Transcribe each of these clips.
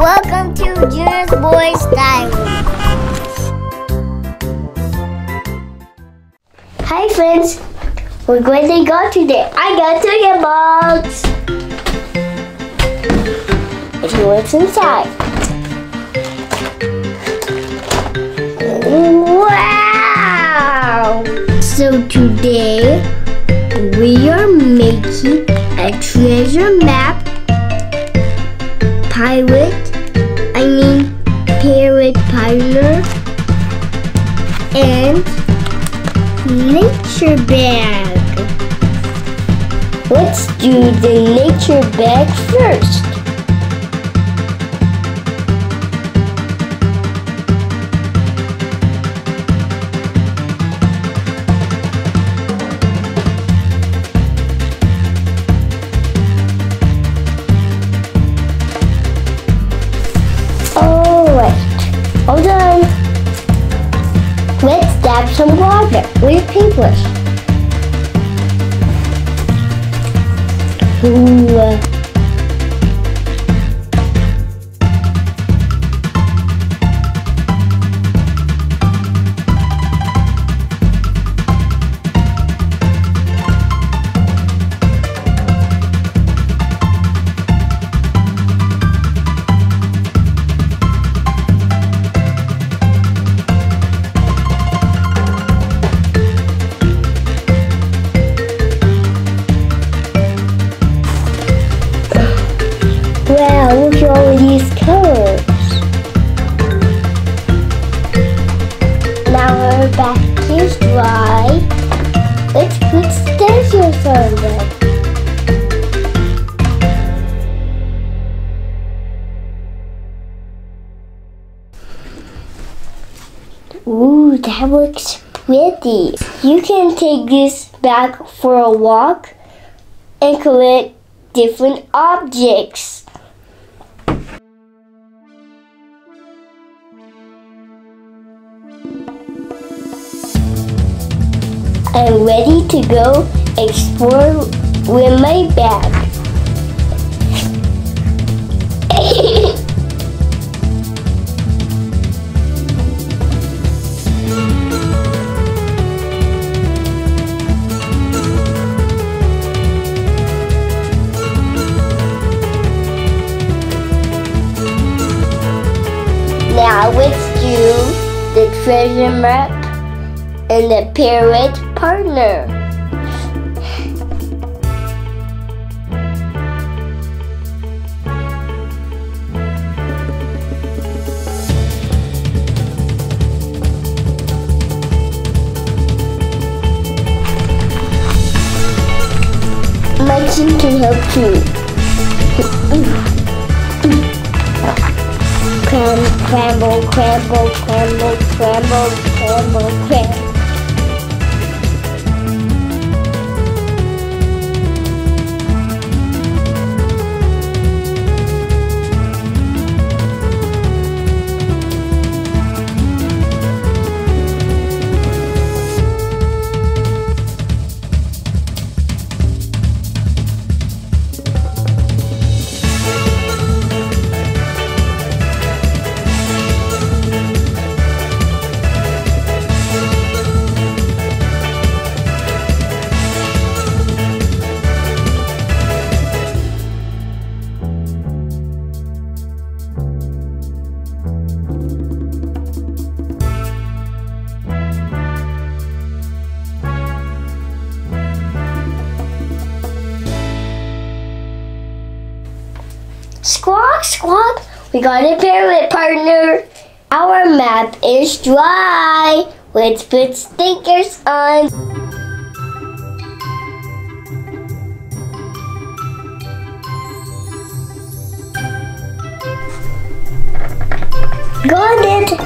Welcome to Junaboy's Diary. Hi friends, we're going to go today. I got Toucan box. Let's see what's inside. Wow! So today we are making a treasure map pirate nature bag. Let's do the nature bag first. Alright, all done. Let's dab some water with paintbrush. Ooh. Put stencils on. Ooh, that looks pretty. You can take this back for a walk and collect different objects. I'm ready to go explore with my bag. Now let's do the treasure map and the parrot partner. My team can help too. Cram, cramble, cramble, cramble, cramble, cramble, cramble. Squawk, squawk. We got a parrot partner. Our map is dry. Let's put stickers on. Got it.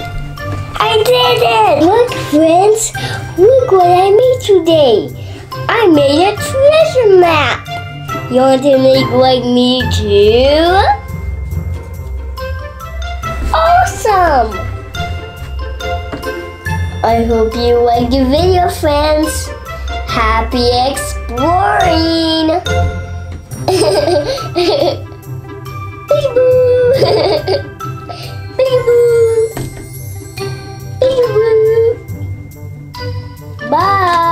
I did it. Look, friends. Look what I made today. I made a treasure map. You want to make like me too? Awesome! I hope you like the video, friends. Happy exploring! Peekaboo! Peekaboo! Peekaboo! Bye!